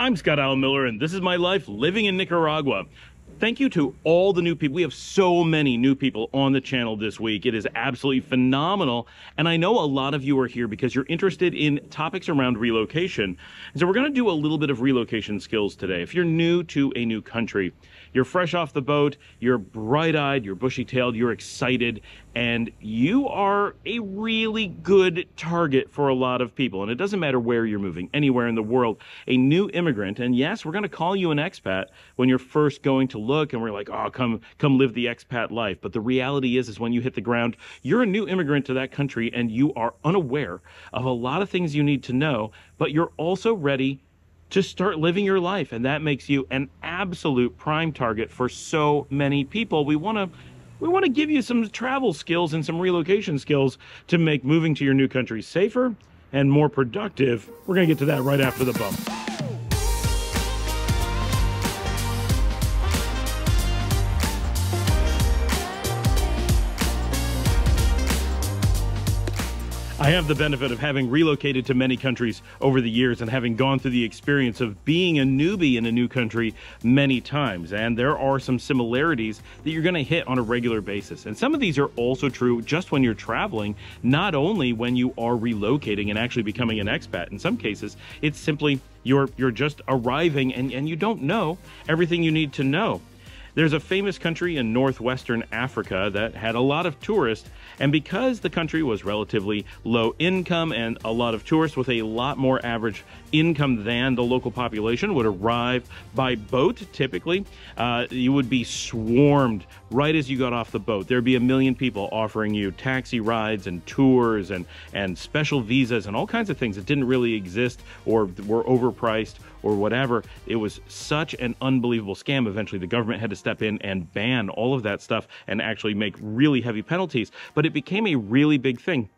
I'm Scott Alan Miller, and this is my life living in Nicaragua. Thank you to all the new people. We have so many new people on the channel this week. It is absolutely phenomenal. And I know a lot of you are here because you're interested in topics around relocation. And so we're going to do a little bit of relocation skills today. If you're new to a new country, you're fresh off the boat, you're bright eyed, you're bushy tailed, you're excited, and you are a really good target for a lot of people. And it doesn't matter where you're moving, anywhere in the world, a new immigrant, and yes, we're going to call you an expat when you're first going to look and we're like, oh, come, come live the expat life. But the reality is, is when you hit the ground, you're a new immigrant to that country and you are unaware of a lot of things you need to know, but you're also ready to start living your life. And that makes you an absolute prime target for so many people. We want to we want to give you some travel skills and some relocation skills to make moving to your new country safer and more productive. We're going to get to that right after the bump. I have the benefit of having relocated to many countries over the years and having gone through the experience of being a newbie in a new country many times. And there are some similarities that you're going to hit on a regular basis. And some of these are also true just when you're traveling, not only when you are relocating and actually becoming an expat. In some cases, it's simply you're you're just arriving and, and you don't know everything you need to know. There's a famous country in northwestern Africa that had a lot of tourists and because the country was relatively low income and a lot of tourists with a lot more average income than the local population would arrive by boat, typically, uh, you would be swarmed right as you got off the boat. There'd be a million people offering you taxi rides and tours and, and special visas and all kinds of things that didn't really exist or were overpriced or whatever. It was such an unbelievable scam. Eventually, the government had to step in and ban all of that stuff and actually make really heavy penalties. But it became a really big thing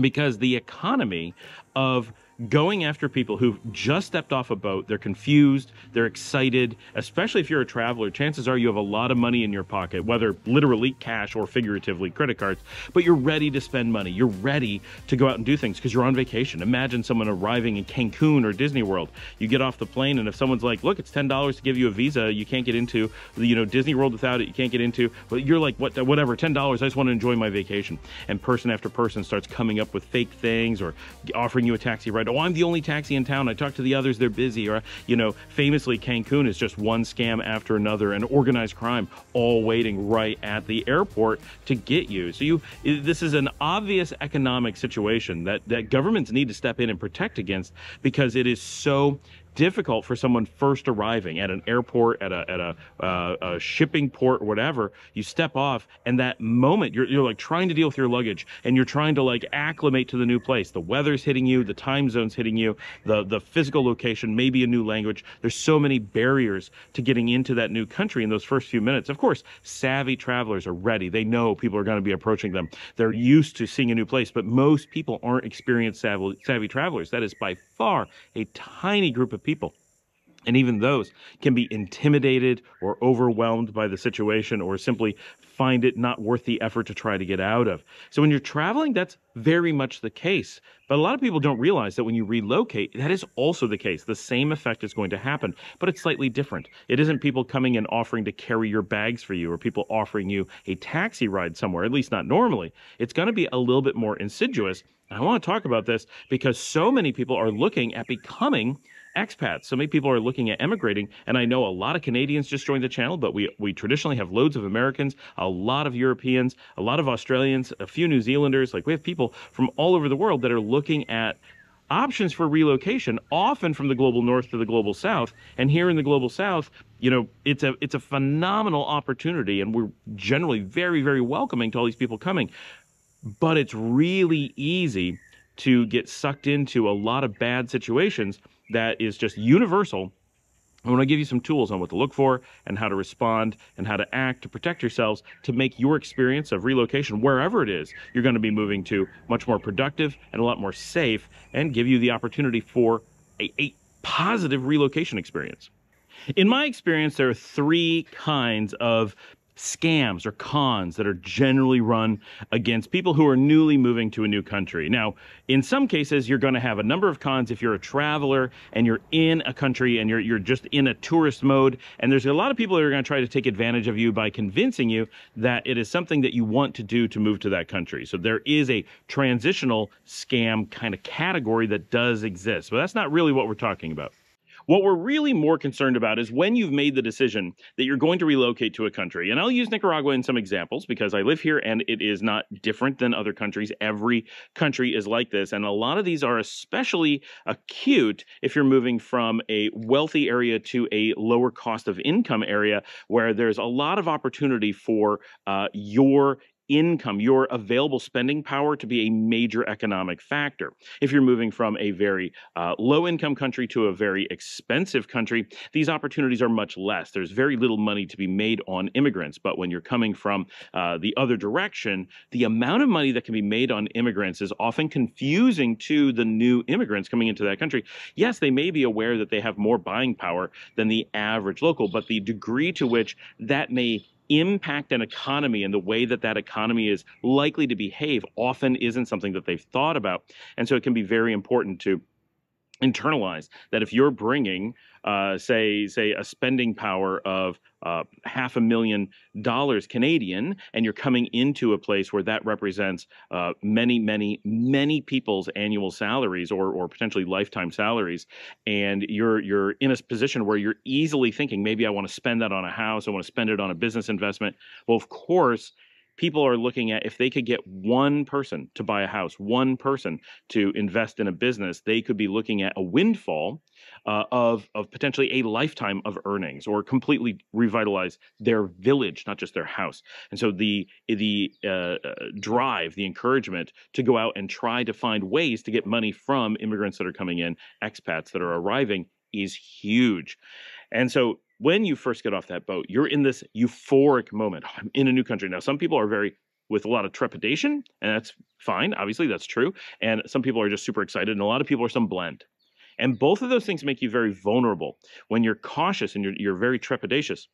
because the economy of going after people who've just stepped off a boat. They're confused, they're excited, especially if you're a traveler. Chances are you have a lot of money in your pocket, whether literally cash or figuratively credit cards, but you're ready to spend money. You're ready to go out and do things because you're on vacation. Imagine someone arriving in Cancun or Disney World. You get off the plane, and if someone's like, look, it's $10 to give you a visa, you can't get into, you know, Disney World without it, you can't get into, but you're like, what, whatever, $10, I just want to enjoy my vacation. And person after person starts coming up with fake things or offering you a taxi ride oh, I'm the only taxi in town. I talked to the others, they're busy. Or, you know, famously, Cancun is just one scam after another and organized crime all waiting right at the airport to get you. So you, this is an obvious economic situation that, that governments need to step in and protect against because it is so difficult for someone first arriving at an airport, at a at a, uh, a shipping port, or whatever. You step off, and that moment you're you're like trying to deal with your luggage, and you're trying to like acclimate to the new place. The weather's hitting you, the time zone's hitting you, the the physical location, maybe a new language. There's so many barriers to getting into that new country in those first few minutes. Of course, savvy travelers are ready. They know people are going to be approaching them. They're used to seeing a new place, but most people aren't experienced savvy, savvy travelers. That is by far a tiny group of people. And even those can be intimidated or overwhelmed by the situation or simply find it not worth the effort to try to get out of. So when you're traveling, that's very much the case. But a lot of people don't realize that when you relocate, that is also the case. The same effect is going to happen, but it's slightly different. It isn't people coming and offering to carry your bags for you or people offering you a taxi ride somewhere, at least not normally. It's going to be a little bit more insidious. I want to talk about this because so many people are looking at becoming expats. So many people are looking at emigrating, and I know a lot of Canadians just joined the channel, but we we traditionally have loads of Americans, a lot of Europeans, a lot of Australians, a few New Zealanders. Like we have people from all over the world that are looking at options for relocation, often from the global north to the global south. And here in the global south, you know, it's a it's a phenomenal opportunity, and we're generally very very welcoming to all these people coming. But it's really easy to get sucked into a lot of bad situations that is just universal. I want to give you some tools on what to look for and how to respond and how to act to protect yourselves to make your experience of relocation, wherever it is you're going to be moving to, much more productive and a lot more safe and give you the opportunity for a, a positive relocation experience. In my experience, there are three kinds of scams or cons that are generally run against people who are newly moving to a new country. Now, in some cases, you're going to have a number of cons if you're a traveler and you're in a country and you're, you're just in a tourist mode. And there's a lot of people that are going to try to take advantage of you by convincing you that it is something that you want to do to move to that country. So there is a transitional scam kind of category that does exist. But that's not really what we're talking about. What we're really more concerned about is when you've made the decision that you're going to relocate to a country. And I'll use Nicaragua in some examples because I live here and it is not different than other countries. Every country is like this. And a lot of these are especially acute if you're moving from a wealthy area to a lower cost of income area where there's a lot of opportunity for uh, your income, your available spending power to be a major economic factor. If you're moving from a very uh, low income country to a very expensive country, these opportunities are much less. There's very little money to be made on immigrants. But when you're coming from uh, the other direction, the amount of money that can be made on immigrants is often confusing to the new immigrants coming into that country. Yes, they may be aware that they have more buying power than the average local, but the degree to which that may impact an economy and the way that that economy is likely to behave often isn't something that they've thought about. And so it can be very important to internalize that if you're bringing uh, say say a spending power of uh, half a million dollars Canadian, and you're coming into a place where that represents uh, many, many, many people's annual salaries or or potentially lifetime salaries, and you're you're in a position where you're easily thinking maybe I want to spend that on a house, I want to spend it on a business investment. Well, of course people are looking at if they could get one person to buy a house, one person to invest in a business, they could be looking at a windfall uh, of of potentially a lifetime of earnings, or completely revitalize their village, not just their house. And so the the uh, uh, drive, the encouragement to go out and try to find ways to get money from immigrants that are coming in, expats that are arriving, is huge. And so when you first get off that boat, you're in this euphoric moment. I'm in a new country. Now, some people are very with a lot of trepidation, and that's fine. Obviously, that's true. And some people are just super excited, and a lot of people are some blend. And both of those things make you very vulnerable. When you're cautious and you're, you're very trepidatious,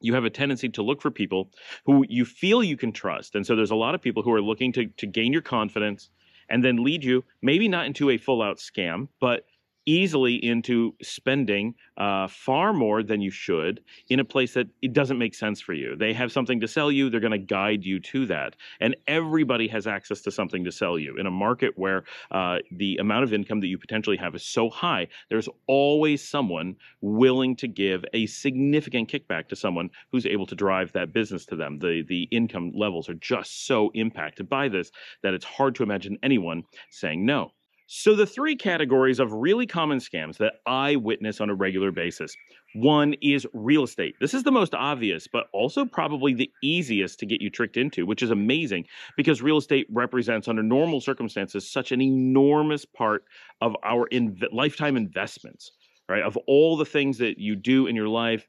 you have a tendency to look for people who you feel you can trust. And so there's a lot of people who are looking to, to gain your confidence and then lead you, maybe not into a full out scam, but easily into spending uh, far more than you should in a place that it doesn't make sense for you. They have something to sell you, they're going to guide you to that. And everybody has access to something to sell you. In a market where uh, the amount of income that you potentially have is so high, there's always someone willing to give a significant kickback to someone who's able to drive that business to them. The, the income levels are just so impacted by this that it's hard to imagine anyone saying no. So, the three categories of really common scams that I witness on a regular basis one is real estate. This is the most obvious, but also probably the easiest to get you tricked into, which is amazing because real estate represents, under normal circumstances, such an enormous part of our inv- lifetime investments, right? Of all the things that you do in your life,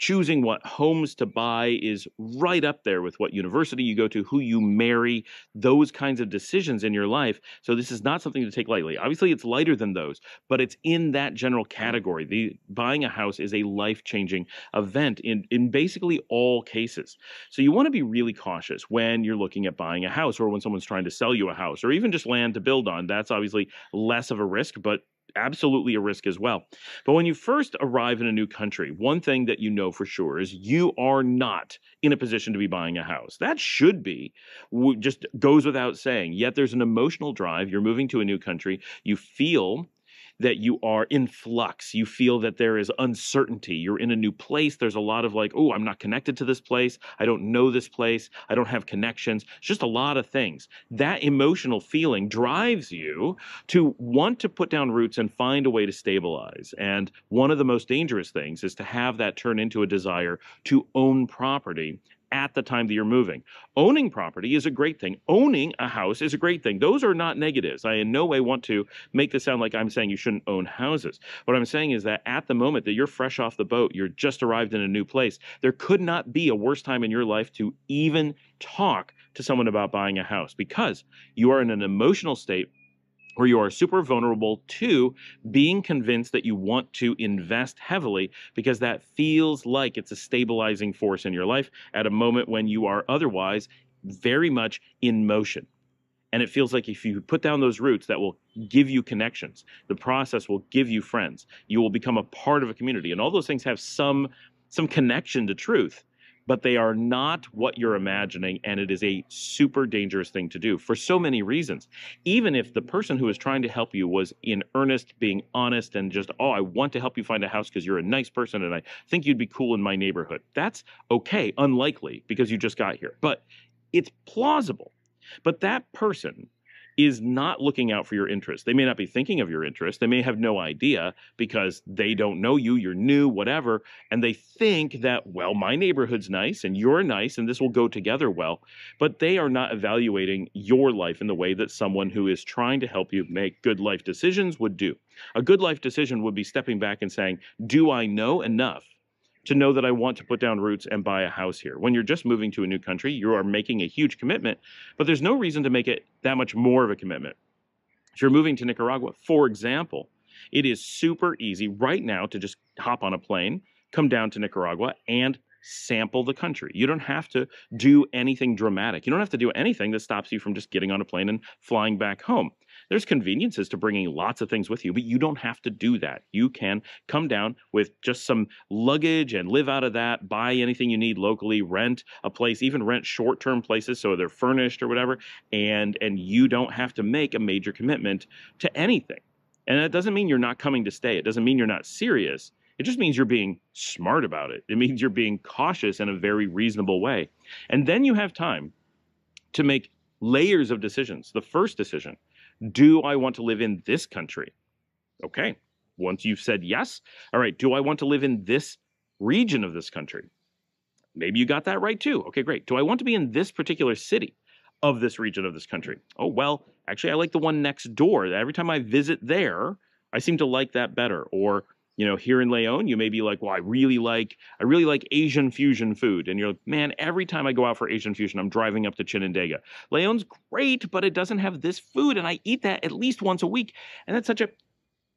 choosing what homes to buy is right up there with what university you go to, who you marry, those kinds of decisions in your life. So this is not something to take lightly. Obviously, it's lighter than those, but it's in that general category. The buying a house is a life-changing event in in basically all cases. So you want to be really cautious when you're looking at buying a house or when someone's trying to sell you a house or even just land to build on. That's obviously less of a risk, but absolutely a risk as well. But when you first arrive in a new country, one thing that you know for sure is you are not in a position to be buying a house. That should be just goes without saying. Yet there's an emotional drive. You're moving to a new country. You feel that you are in flux. You feel that there is uncertainty. You're in a new place. There's a lot of like, oh, I'm not connected to this place. I don't know this place. I don't have connections. It's just a lot of things. That emotional feeling drives you to want to put down roots and find a way to stabilize. And one of the most dangerous things is to have that turn into a desire to own property at the time that you're moving. Owning property is a great thing. Owning a house is a great thing. Those are not negatives. I in no way want to make this sound like I'm saying you shouldn't own houses. What I'm saying is that at the moment that you're fresh off the boat, you're just arrived in a new place, there could not be a worse time in your life to even talk to someone about buying a house because you are in an emotional state where you are super vulnerable to being convinced that you want to invest heavily because that feels like it's a stabilizing force in your life at a moment when you are otherwise very much in motion. And it feels like if you put down those roots, that will give you connections. The process will give you friends. You will become a part of a community. And all those things have some some connection to truth but they are not what you're imagining. And it is a super dangerous thing to do for so many reasons. Even if the person who is trying to help you was in earnest, being honest, and just, oh, I want to help you find a house because you're a nice person and I think you'd be cool in my neighborhood. That's okay, unlikely because you just got here. But it's plausible. But that person is not looking out for your interest. They may not be thinking of your interest. They may have no idea because they don't know you, you're new, whatever. And they think that, well, my neighborhood's nice and you're nice and this will go together well. But they are not evaluating your life in the way that someone who is trying to help you make good life decisions would do. A good life decision would be stepping back and saying, Do I know enough to know that I want to put down roots and buy a house here. When you're just moving to a new country, you are making a huge commitment, but there's no reason to make it that much more of a commitment. If you're moving to Nicaragua, for example, it is super easy right now to just hop on a plane, come down to Nicaragua, and sample the country. You don't have to do anything dramatic. You don't have to do anything that stops you from just getting on a plane and flying back home. There's conveniences to bringing lots of things with you, but you don't have to do that. You can come down with just some luggage and live out of that, buy anything you need locally, rent a place, even rent short-term places so they're furnished or whatever, and and you don't have to make a major commitment to anything. And that doesn't mean you're not coming to stay. It doesn't mean you're not serious. It just means you're being smart about it. It means you're being cautious in a very reasonable way. And then you have time to make layers of decisions. The first decision do I want to live in this country? Okay. Once you've said yes, all right, do I want to live in this region of this country? Maybe you got that right too. Okay, great. Do I want to be in this particular city of this region of this country? Oh, well, actually, I like the one next door. Every time I visit there, I seem to like that better. Or you know, here in Leon, you may be like, well, I really like, I really like Asian fusion food. And you're like, man, every time I go out for Asian fusion, I'm driving up to Chinandega. Leon's great, but it doesn't have this food. And I eat that at least once a week. And that's such a,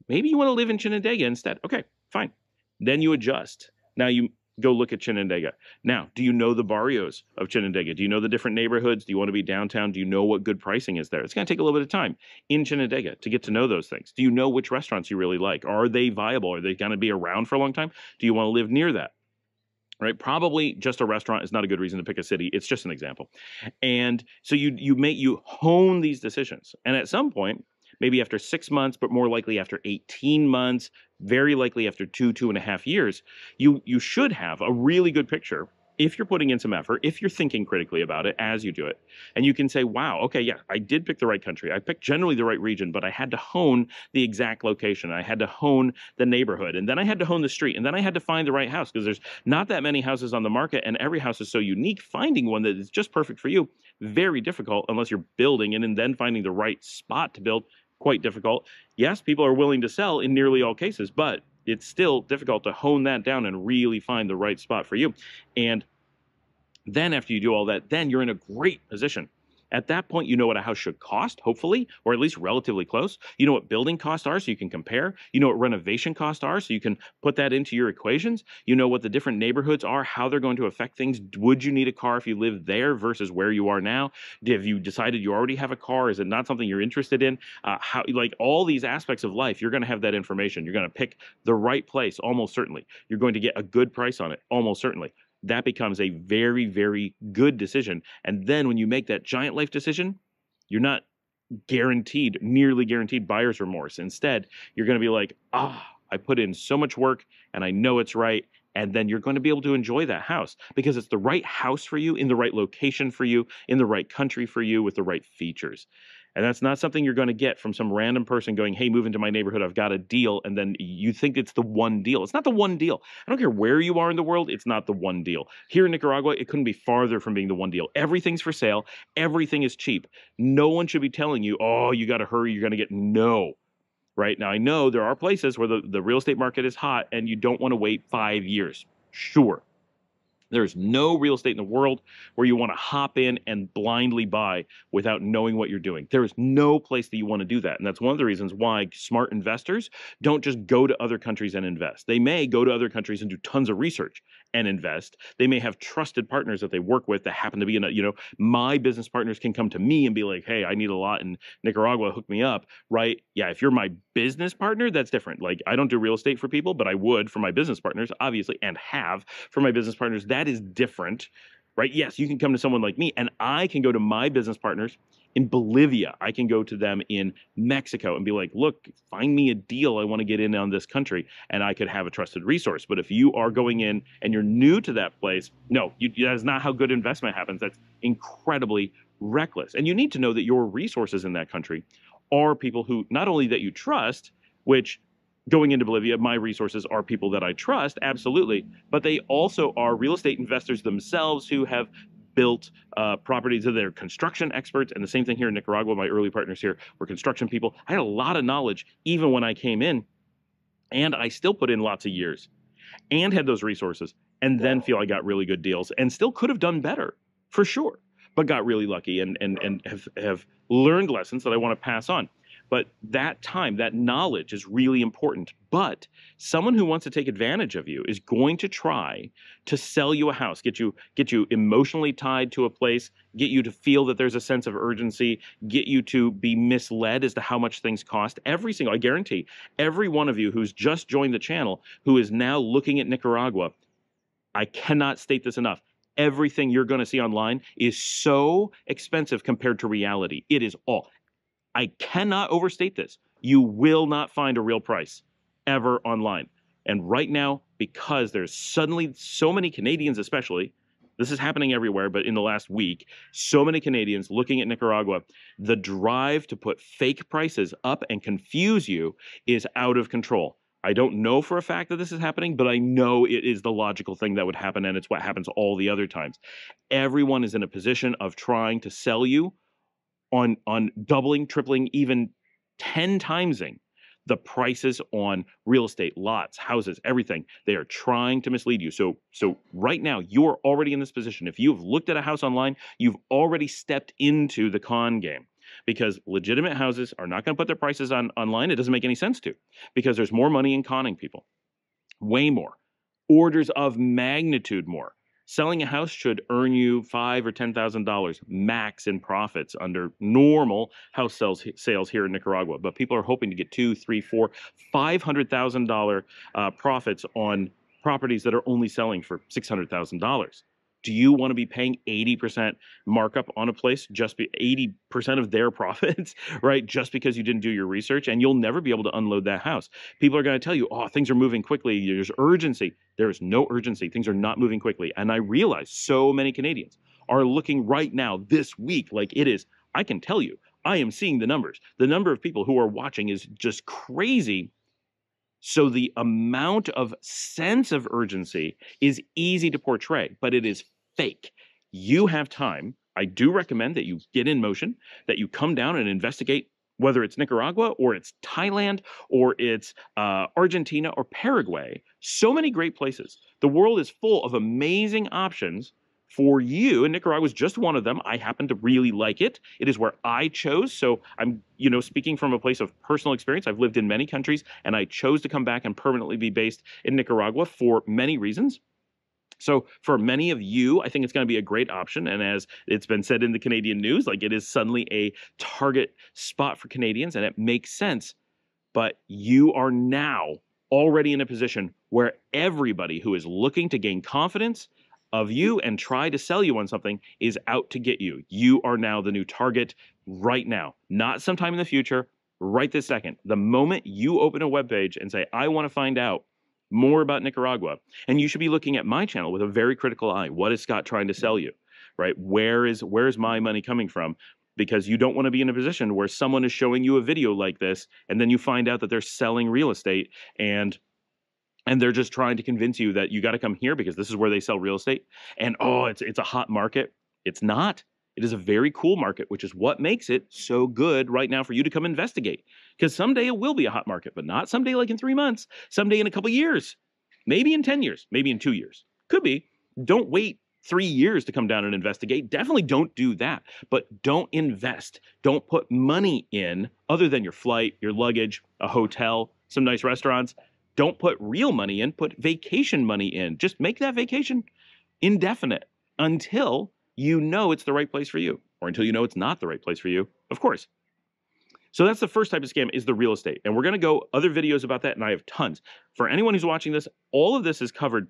maybe you want to live in Chinandega instead. Okay, fine. Then you adjust. Now you go look at Chinandega. Now, do you know the barrios of Chinandega? Do you know the different neighborhoods? Do you want to be downtown? Do you know what good pricing is there? It's going to take a little bit of time in Chinandega to get to know those things. Do you know which restaurants you really like? Are they viable? Are they going to be around for a long time? Do you want to live near that? Right? Probably just a restaurant is not a good reason to pick a city. It's just an example. And so you you make you hone these decisions. And at some point, maybe after six months, but more likely after 18 months, very likely after two, two and a half years, you you should have a really good picture if you're putting in some effort, if you're thinking critically about it as you do it, and you can say, wow, okay, yeah, I did pick the right country. I picked generally the right region, but I had to hone the exact location. I had to hone the neighborhood, and then I had to hone the street, and then I had to find the right house because there's not that many houses on the market, and every house is so unique. Finding one that is just perfect for you, very difficult unless you're building and, and then finding the right spot to build quite difficult. Yes, people are willing to sell in nearly all cases, but it's still difficult to hone that down and really find the right spot for you. And then after you do all that, then you're in a great position at that point, you know what a house should cost, hopefully, or at least relatively close. You know what building costs are, so you can compare. You know what renovation costs are, so you can put that into your equations. You know what the different neighborhoods are, how they're going to affect things. Would you need a car if you live there versus where you are now? Have you decided you already have a car? Is it not something you're interested in? Uh, how, like all these aspects of life, you're going to have that information. You're going to pick the right place, almost certainly. You're going to get a good price on it, almost certainly that becomes a very, very good decision. And then when you make that giant life decision, you're not guaranteed, nearly guaranteed buyer's remorse. Instead, you're going to be like, ah, I put in so much work and I know it's right. And then you're going to be able to enjoy that house because it's the right house for you, in the right location for you, in the right country for you, with the right features. And that's not something you're going to get from some random person going, hey, move into my neighborhood. I've got a deal. And then you think it's the one deal. It's not the one deal. I don't care where you are in the world. It's not the one deal. Here in Nicaragua, it couldn't be farther from being the one deal. Everything's for sale. Everything is cheap. No one should be telling you, oh, you got to hurry. You're going to get no. Right now, I know there are places where the, the real estate market is hot and you don't want to wait five years. Sure. There's no real estate in the world where you want to hop in and blindly buy without knowing what you're doing. There is no place that you want to do that. And that's one of the reasons why smart investors don't just go to other countries and invest. They may go to other countries and do tons of research and invest. They may have trusted partners that they work with that happen to be in a, you know, my business partners can come to me and be like, hey, I need a lot in Nicaragua, hook me up, right? Yeah, if you're my business partner, that's different. Like I don't do real estate for people, but I would for my business partners, obviously, and have for my business partners. That is different, right? Yes, you can come to someone like me and I can go to my business partners in Bolivia. I can go to them in Mexico and be like, look, find me a deal. I want to get in on this country. And I could have a trusted resource. But if you are going in and you're new to that place, no, you, that is not how good investment happens. That's incredibly reckless. And you need to know that your resources in that country are people who not only that you trust, which going into Bolivia, my resources are people that I trust, absolutely, but they also are real estate investors themselves who have built uh, properties. They're construction experts, and the same thing here in Nicaragua. My early partners here were construction people. I had a lot of knowledge even when I came in, and I still put in lots of years, and had those resources, and then feel I got really good deals, and still could have done better for sure, but got really lucky and and and have have learned lessons that I want to pass on. But that time, that knowledge is really important. But someone who wants to take advantage of you is going to try to sell you a house, get you get you emotionally tied to a place, get you to feel that there's a sense of urgency, get you to be misled as to how much things cost. Every single, I guarantee, every one of you who's just joined the channel who is now looking at Nicaragua, I cannot state this enough everything you're going to see online is so expensive compared to reality. It is all. I cannot overstate this. You will not find a real price ever online. And right now, because there's suddenly so many Canadians, especially, this is happening everywhere, but in the last week, so many Canadians looking at Nicaragua, the drive to put fake prices up and confuse you is out of control. I don't know for a fact that this is happening, but I know it is the logical thing that would happen, and it's what happens all the other times. Everyone is in a position of trying to sell you on on doubling, tripling, even 10 timesing the prices on real estate, lots, houses, everything. They are trying to mislead you. So so right now you're already in this position. If you've looked at a house online, you've already stepped into the con game because legitimate houses are not going to put their prices on online. It doesn't make any sense to because there's more money in conning people. Way more. Orders of magnitude more. Selling a house should earn you five or ten thousand dollars max in profits under normal house sales sales here in Nicaragua. But people are hoping to get two, three, four, five hundred thousand dollar uh, profits on properties that are only selling for six hundred thousand dollars do you want to be paying 80% markup on a place just be 80% of their profits right just because you didn't do your research? And you'll never be able to unload that house. People are going to tell you oh things are moving quickly. There's urgency. There is no urgency. Things are not moving quickly. And i realize so many canadians are looking right now this week like it is i can tell you i am seeing the numbers. The number of people who are watching is just crazy. So the amount of sense of urgency is easy to portray, but it is fake. You have time. I do recommend that you get in motion, that you come down and investigate whether it's Nicaragua or it's Thailand or it's uh, Argentina or Paraguay. So many great places. The world is full of amazing options for you and nicaragua is just one of them i happen to really like it it is where i chose so i'm you know speaking from a place of personal experience i've lived in many countries and i chose to come back and permanently be based in nicaragua for many reasons so for many of you, I think it's going to be a great option. And as it's been said in the Canadian news, like it is suddenly a target spot for Canadians, and it makes sense. But you are now already in a position where everybody who is looking to gain confidence of you and try to sell you on something is out to get you. You are now the new target right now, not sometime in the future, right this second. The moment you open a web page and say, I want to find out more about Nicaragua, and you should be looking at my channel with a very critical eye. What is Scott trying to sell mm-hmm. you? Right? Where is where is my money coming from? Because you don't want to be in a position where someone is showing you a video like this, and then you find out that they're selling real estate and and they're just trying to convince you that you got to come here because this is where they sell real estate and oh it's it's a hot market it's not it is a very cool market which is what makes it so good right now for you to come investigate because someday it will be a hot market but not someday like in 3 months someday in a couple years maybe in 10 years maybe in 2 years could be don't wait three years to come down and investigate. Definitely don't do that. But don't invest. Don't put money in other than your flight, your luggage, a hotel, some nice restaurants. Don't put real money in, put vacation money in. Just make that vacation indefinite until you know it's the right place for you or until you know it's not the right place for you, of course. So that's the first type of scam is the real estate. And we're going to go other videos about that and I have tons. For anyone who's watching this, all of this is covered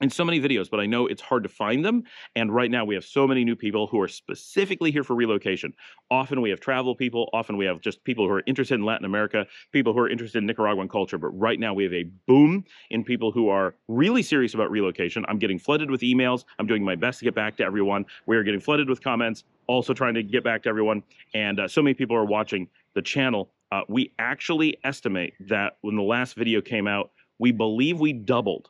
in so many videos, but I know it's hard to find them. And right now we have so many new people who are specifically here for relocation. Often we have travel people, often we have just people who are interested in Latin America, people who are interested in Nicaraguan culture. But right now we have a boom in people who are really serious about relocation. I'm getting flooded with emails. I'm doing my best to get back to everyone. We are getting flooded with comments, also trying to get back to everyone. And uh, so many people are watching the channel. Uh, we actually estimate that when the last video came out, we believe we doubled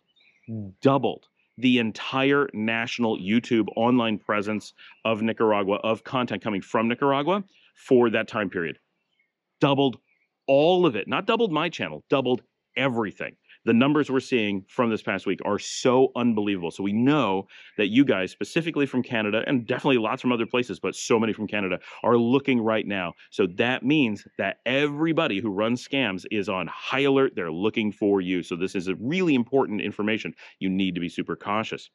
doubled the entire national YouTube online presence of Nicaragua, of content coming from Nicaragua for that time period. Doubled all of it, not doubled my channel, doubled everything the numbers we're seeing from this past week are so unbelievable. So we know that you guys, specifically from Canada, and definitely lots from other places, but so many from Canada, are looking right now. So that means that everybody who runs scams is on high alert. They're looking for you. So this is a really important information. You need to be super cautious.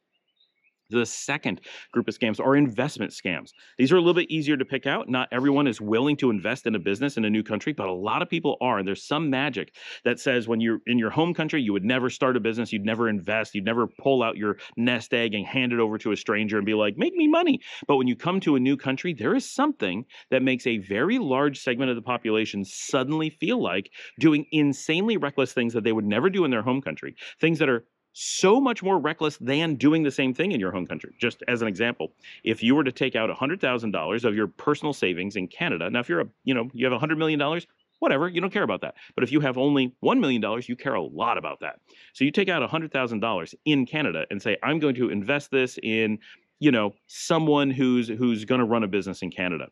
The second group of scams are investment scams. These are a little bit easier to pick out. Not everyone is willing to invest in a business in a new country, but a lot of people are. And there's some magic that says when you're in your home country, you would never start a business, you'd never invest, you'd never pull out your nest egg and hand it over to a stranger and be like, make me money. But when you come to a new country, there is something that makes a very large segment of the population suddenly feel like doing insanely reckless things that they would never do in their home country, things that are so much more reckless than doing the same thing in your home country. Just as an example, if you were to take out $100,000 of your personal savings in Canada, now if you're a, you know, you have $100 million, whatever, you don't care about that. But if you have only $1 million, you care a lot about that. So you take out $100,000 in Canada and say, I'm going to invest this in, you know, someone who's who's going to run a business in Canada.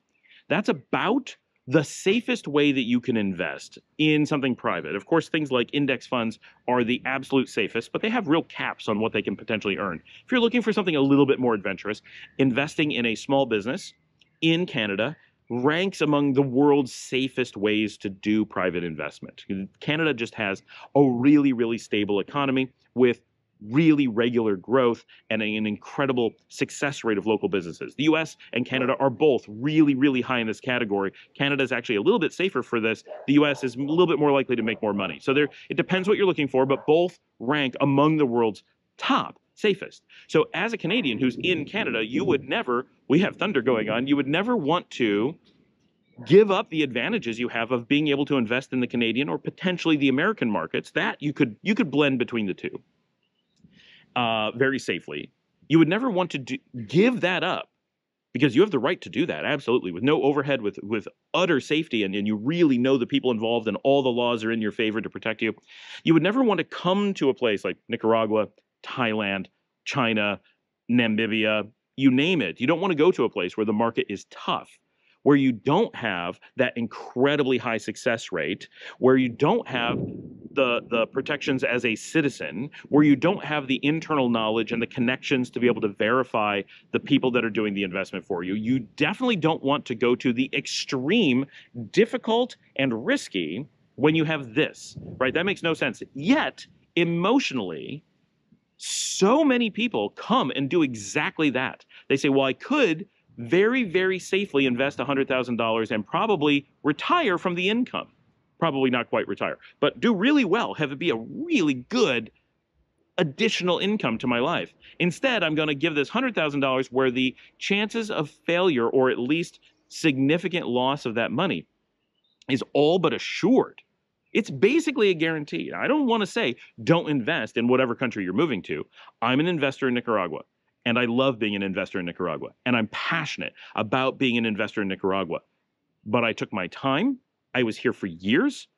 That's about the safest way that you can invest in something private. Of course, things like index funds are the absolute safest, but they have real caps on what they can potentially earn. If you're looking for something a little bit more adventurous, investing in a small business in Canada ranks among the world's safest ways to do private investment. Canada just has a really, really stable economy with really regular growth and an incredible success rate of local businesses. The US and Canada are both really, really high in this category. Canada is actually a little bit safer for this. The US is a little bit more likely to make more money. So there it depends what you're looking for, but both rank among the world's top safest. So as a Canadian who's in Canada, you would never, we have thunder going on, you would never want to give up the advantages you have of being able to invest in the Canadian or potentially the American markets. That you could you could blend between the two uh, very safely. You would never want to do, give that up because you have the right to do that absolutely with no overhead with with utter safety and, and you really know the people involved and all the laws are in your favor to protect you. You would never want to come to a place like nicaragua thailand china namibia you name it. You don't want to go to a place where the market is tough where you don't have that incredibly high success rate, where you don't have the, the protections as a citizen, where you don't have the internal knowledge and the connections to be able to verify the people that are doing the investment for you. You definitely don't want to go to the extreme, difficult, and risky when you have this, right? That makes no sense. Yet, emotionally, so many people come and do exactly that. They say, well, I could very, very safely invest $100,000 and probably retire from the income. Probably not quite retire, but do really well, have it be a really good additional income to my life. Instead, I'm going to give this $100,000 where the chances of failure or at least significant loss of that money is all but assured. It's basically a guarantee. I don't want to say don't invest in whatever country you're moving to. I'm an investor in Nicaragua. And I love being an investor in Nicaragua. And I'm passionate about being an investor in Nicaragua. But I took my time. I was here for years.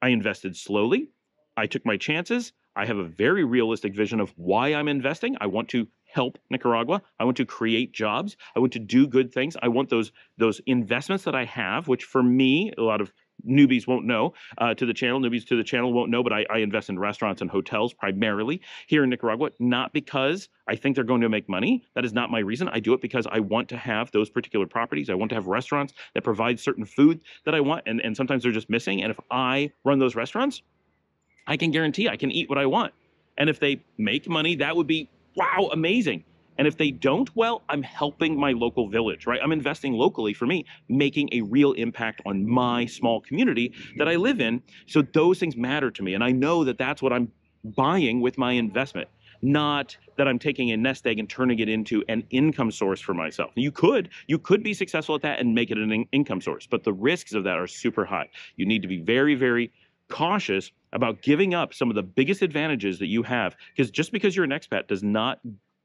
I invested slowly. I took my chances. I have a very realistic vision of why I'm investing. I want to help Nicaragua. I want to create jobs. I want to do good things. I want those those investments that I have, which for me, a lot of newbies won't know uh, to the channel, newbies to the channel won't know, but I, I invest in restaurants and hotels primarily here in Nicaragua, not because I think they're going to make money. That is not my reason. I do it because I want to have those particular properties. I want to have restaurants that provide certain food that I want, and, and sometimes they're just missing. And if I run those restaurants, I can guarantee I can eat what I want. And if they make money, that would be wow, amazing. And if they don't, well, I'm helping my local village, right? I'm investing locally for me, making a real impact on my small community that I live in. So those things matter to me. And I know that that's what I'm buying with my investment, not that I'm taking a nest egg and turning it into an income source for myself. You could, you could be successful at that and make it an in income source, but the risks of that are super high. You need to be very, very cautious about giving up some of the biggest advantages that you have because just because you're an expat does not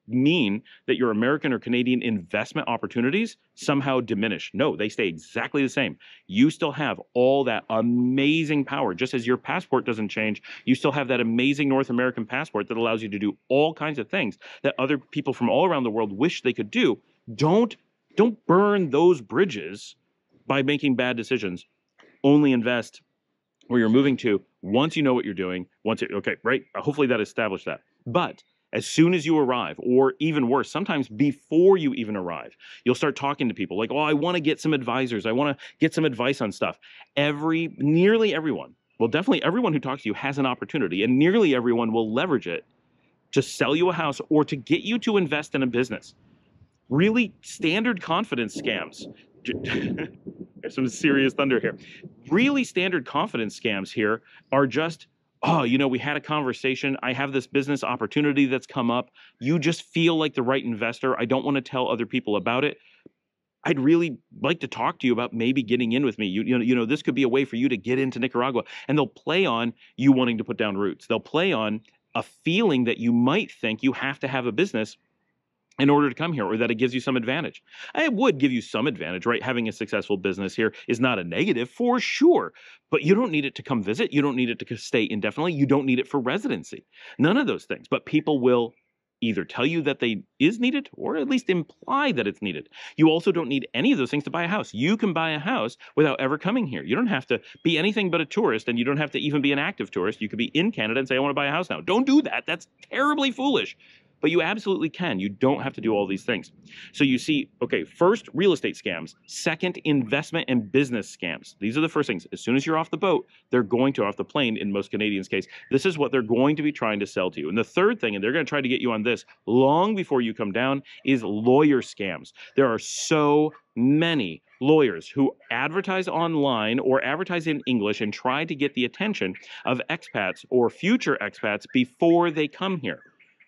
mean that your American or Canadian investment opportunities somehow diminish. No, they stay exactly the same. You still have all that amazing power. Just as your passport doesn't change, you still have that amazing North American passport that allows you to do all kinds of things that other people from all around the world wish they could do. Don't don't burn those bridges by making bad decisions. Only invest where you're moving to once you know what you're doing, once it okay, right? Hopefully that established that. But as soon as you arrive, or even worse, sometimes before you even arrive, you'll start talking to people like, oh, I want to get some advisors. I want to get some advice on stuff. Every, nearly everyone, well, definitely everyone who talks to you has an opportunity, and nearly everyone will leverage it to sell you a house or to get you to invest in a business. Really standard confidence scams. There's some serious thunder here. Really standard confidence scams here are just oh, you know, we had a conversation. I have this business opportunity that's come up. You just feel like the right investor. I don't want to tell other people about it. I'd really like to talk to you about maybe getting in with me. You, you, know, you know, this could be a way for you to get into Nicaragua. And they'll play on you wanting to put down roots. They'll play on a feeling that you might think you have to have a business in order to come here or that it gives you some advantage. It would give you some advantage, right? Having a successful business here is not a negative for sure, but you don't need it to come visit. You don't need it to stay indefinitely. You don't need it for residency. None of those things. But people will either tell you that they is needed or at least imply that it's needed. You also don't need any of those things to buy a house. You can buy a house without ever coming here. You don't have to be anything but a tourist and you don't have to even be an active tourist. You could be in Canada and say I want to buy a house now. Don't do that. That's terribly foolish but you absolutely can. You don't have to do all these things. So you see, okay, first, real estate scams. Second, investment and business scams. These are the first things. As soon as you're off the boat, they're going to, off the plane in most Canadians' case, this is what they're going to be trying to sell to you. And the third thing, and they're going to try to get you on this long before you come down, is lawyer scams. There are so many lawyers who advertise online or advertise in English and try to get the attention of expats or future expats before they come here.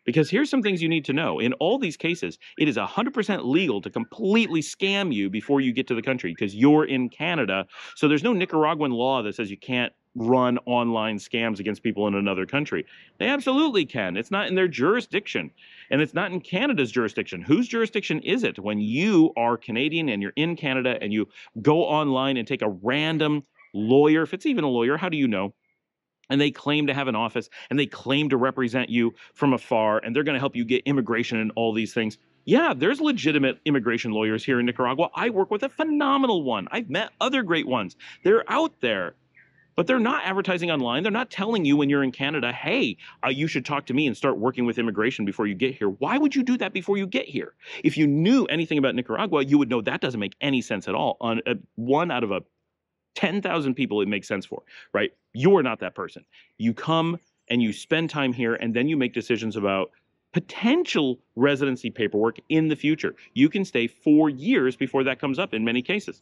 Because here's some things you need to know. In all these cases, it is 100% legal to completely scam you before you get to the country because you're in Canada. So there's no Nicaraguan law that says you can't run online scams against people in another country. They absolutely can. It's not in their jurisdiction. And it's not in Canada's jurisdiction. Whose jurisdiction is it when you are Canadian and you're in Canada and you go online and take a random lawyer, if it's even a lawyer, how do you know? And they claim to have an office and they claim to represent you from afar and they're going to help you get immigration and all these things. Yeah, there's legitimate immigration lawyers here in Nicaragua. I work with a phenomenal one. I've met other great ones. They're out there, but they're not advertising online. They're not telling you when you're in Canada, hey, uh, you should talk to me and start working with immigration before you get here. Why would you do that before you get here? If you knew anything about Nicaragua, you would know that doesn't make any sense at all. On a, one out of a 10,000 people it makes sense for, right? You're not that person. You come and you spend time here and then you make decisions about potential residency paperwork in the future. You can stay four years before that comes up in many cases.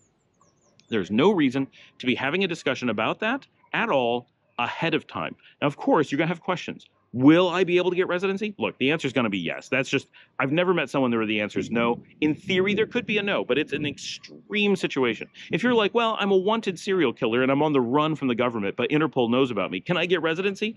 There's no reason to be having a discussion about that at all ahead of time. Now, of course, you're going to have questions. Will I be able to get residency? Look, the answer is going to be yes. That's just, I've never met someone where the answer is no. In theory, there could be a no, but it's an extreme situation. If you're like, well, I'm a wanted serial killer and I'm on the run from the government, but Interpol knows about me, can I get residency?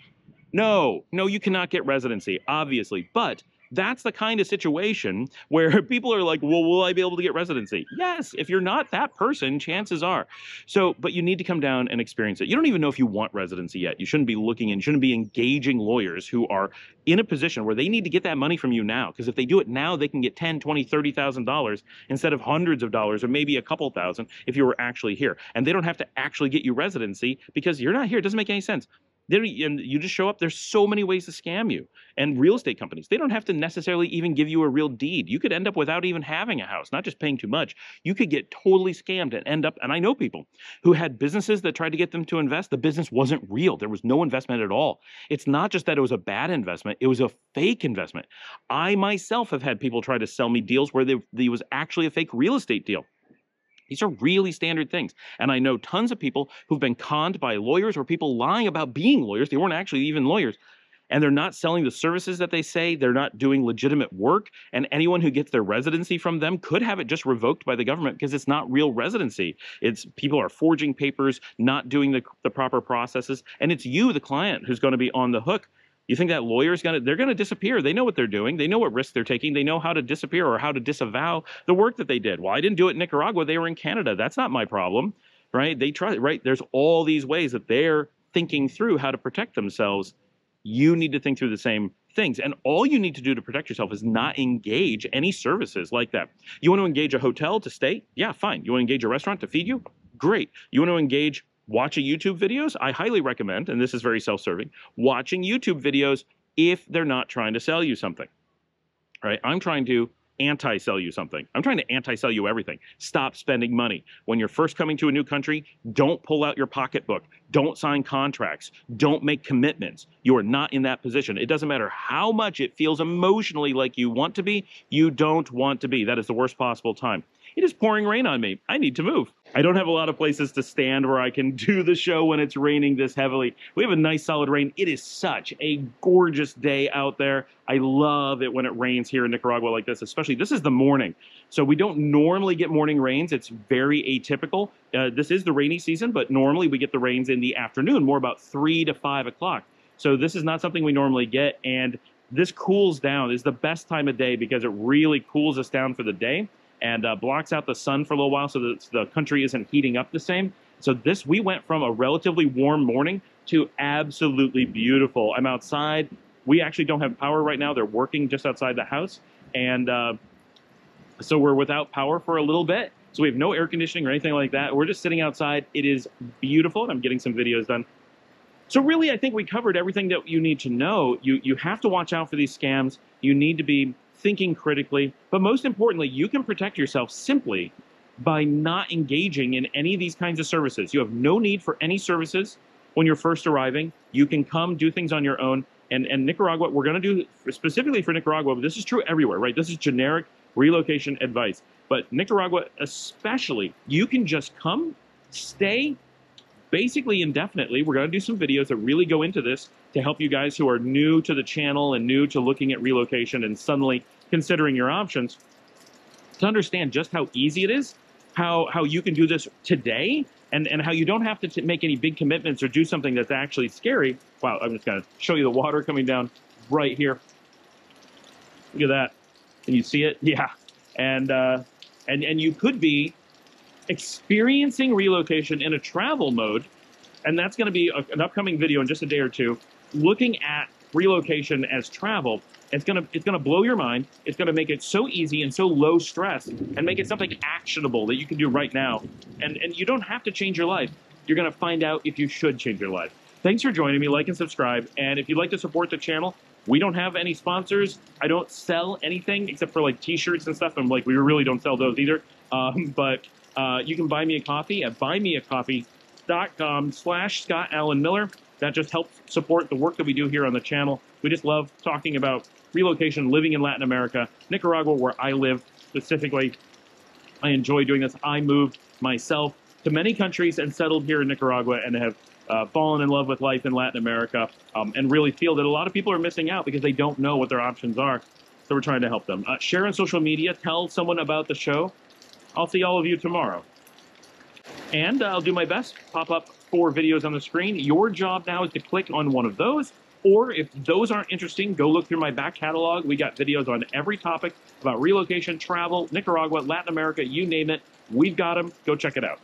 No, no, you cannot get residency, obviously. But That's the kind of situation where people are like, well, will I be able to get residency? Yes. If you're not that person, chances are. So, but you need to come down and experience it. You don't even know if you want residency yet. You shouldn't be looking and shouldn't be engaging lawyers who are in a position where they need to get that money from you now. Because if they do it now, they can get 10, 20, 30,000 dollars instead of hundreds of dollars or maybe a couple thousand if you were actually here. And they don't have to actually get you residency because you're not here. It doesn't make any sense. They don't, and you just show up. There's so many ways to scam you. And real estate companies, they don't have to necessarily even give you a real deed. You could end up without even having a house, not just paying too much. You could get totally scammed and end up. And I know people who had businesses that tried to get them to invest. The business wasn't real. There was no investment at all. It's not just that it was a bad investment; it was a fake investment. I myself have had people try to sell me deals where there was actually a fake real estate deal. These are really standard things. And I know tons of people who've been conned by lawyers or people lying about being lawyers. They weren't actually even lawyers. And they're not selling the services that they say. They're not doing legitimate work. And anyone who gets their residency from them could have it just revoked by the government because it's not real residency. It's people are forging papers, not doing the, the proper processes. And it's you, the client, who's going to be on the hook you think that lawyer's gonna they're gonna disappear. They know what they're doing. They know what risks they're taking. They know how to disappear or how to disavow the work that they did. Well, I didn't do it in Nicaragua. They were in Canada. That's not my problem. Right? They try right. There's all these ways that they're thinking through how to protect themselves. You need to think through the same things. And all you need to do to protect yourself is not engage any services like that. You want to engage a hotel to stay? Yeah, fine. You want to engage a restaurant to feed you? Great. You want to engage watching YouTube videos, I highly recommend, and this is very self-serving, watching YouTube videos if they're not trying to sell you something. Right? I'm trying to anti-sell you something. I'm trying to anti-sell you everything. Stop spending money. When you're first coming to a new country, don't pull out your pocketbook. Don't sign contracts. Don't make commitments. You are not in that position. It doesn't matter how much it feels emotionally like you want to be, you don't want to be. That is the worst possible time. It is pouring rain on me. I need to move. I don't have a lot of places to stand where I can do the show when it's raining this heavily. We have a nice solid rain. It is such a gorgeous day out there. I love it when it rains here in Nicaragua like this, especially this is the morning. So we don't normally get morning rains. It's very atypical. Uh, this is the rainy season, but normally we get the rains in the afternoon, more about 3 to 5 o'clock. So this is not something we normally get. And this cools down. Is the best time of day because it really cools us down for the day and uh, blocks out the sun for a little while so that the country isn't heating up the same. So this, we went from a relatively warm morning to absolutely beautiful. I'm outside. We actually don't have power right now. They're working just outside the house. And uh, so we're without power for a little bit. So we have no air conditioning or anything like that. We're just sitting outside. It is beautiful. And I'm getting some videos done. So really, I think we covered everything that you need to know. You, you have to watch out for these scams. You need to be thinking critically, but most importantly, you can protect yourself simply by not engaging in any of these kinds of services. You have no need for any services when you're first arriving. You can come do things on your own. And, and Nicaragua, we're going to do specifically for Nicaragua, but this is true everywhere, right? This is generic relocation advice. But Nicaragua, especially, you can just come, stay, basically indefinitely. We're going to do some videos that really go into this to help you guys who are new to the channel and new to looking at relocation and suddenly considering your options to understand just how easy it is, how, how you can do this today, and, and how you don't have to make any big commitments or do something that's actually scary. Wow, I'm just going to show you the water coming down right here. Look at that. Can you see it? Yeah. And, uh, and, and you could be experiencing relocation in a travel mode, and that's going to be a, an upcoming video in just a day or two, looking at relocation as travel. It's gonna it's gonna blow your mind. It's gonna make it so easy and so low stress, and make it something actionable that you can do right now. And and you don't have to change your life. You're gonna find out if you should change your life. Thanks for joining me. Like and subscribe. And if you'd like to support the channel, we don't have any sponsors. I don't sell anything except for like T-shirts and stuff. And like we really don't sell those either. Um, but uh, you can buy me a coffee at buymeacoffee.com slash Scott Alan Miller. That just helps support the work that we do here on the channel. We just love talking about relocation, living in Latin America, Nicaragua, where I live specifically. I enjoy doing this. I moved myself to many countries and settled here in Nicaragua and have uh, fallen in love with life in Latin America um, and really feel that a lot of people are missing out because they don't know what their options are. So we're trying to help them. Uh, share on social media. Tell someone about the show. I'll see all of you tomorrow. And I'll do my best. Pop up four videos on the screen. Your job now is to click on one of those Or if those aren't interesting, go look through my back catalog. We got videos on every topic about relocation, travel, Nicaragua, Latin America, you name it. We've got them. Go check it out.